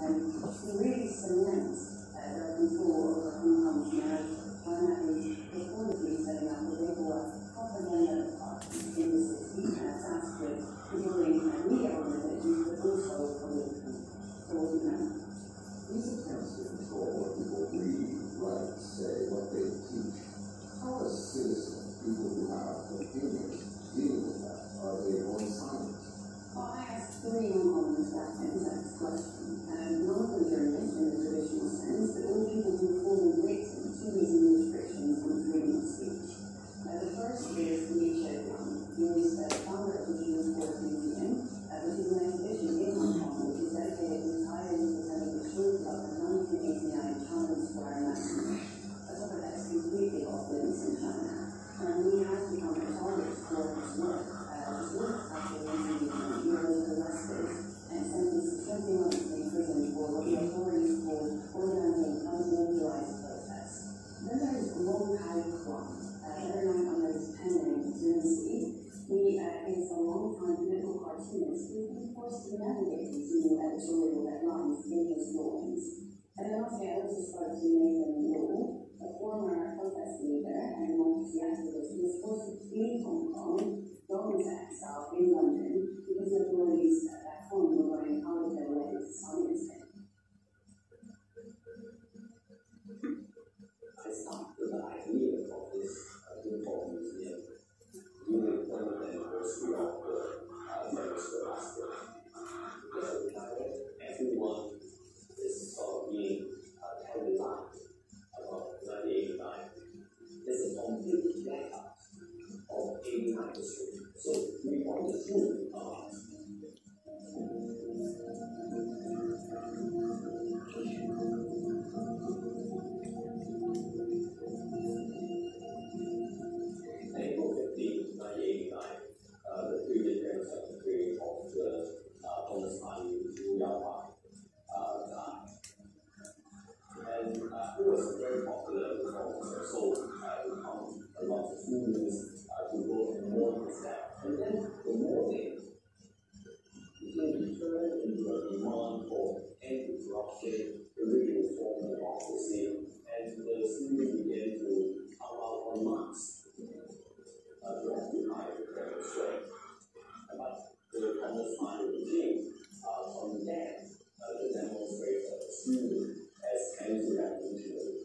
and to really cement uh, the control over income sharing, primarily equality setting up a regular propaganda department in the city, uh, tasked with controlling uh, media organizations, but also political ordinance. These attempts to control what people read, write, say, what they teach, how are citizens, people who have opinions, deal with that? Are they on silent? Well, I asked three uncommoners that exact question. To navigate these new editorial deadlines in his drawings. And then also, I also spoke to Nathan Wu, of 89 history. So we want the truth about it. April 15, 1989, the previous general secretary of the uh, Communist Party, Hu Yaobang, uh, died. And uh, it was very popular reformer, so uh, it become a lot of movements uh, to go and mourn his death. And then the mourning became into demand for anti-corruption, religious reform and democracy, and the students began to out en masse uh, to occupy the Kremlin Square. But the Party regime uh, condemned uh, the of the students as anti-revolutionary.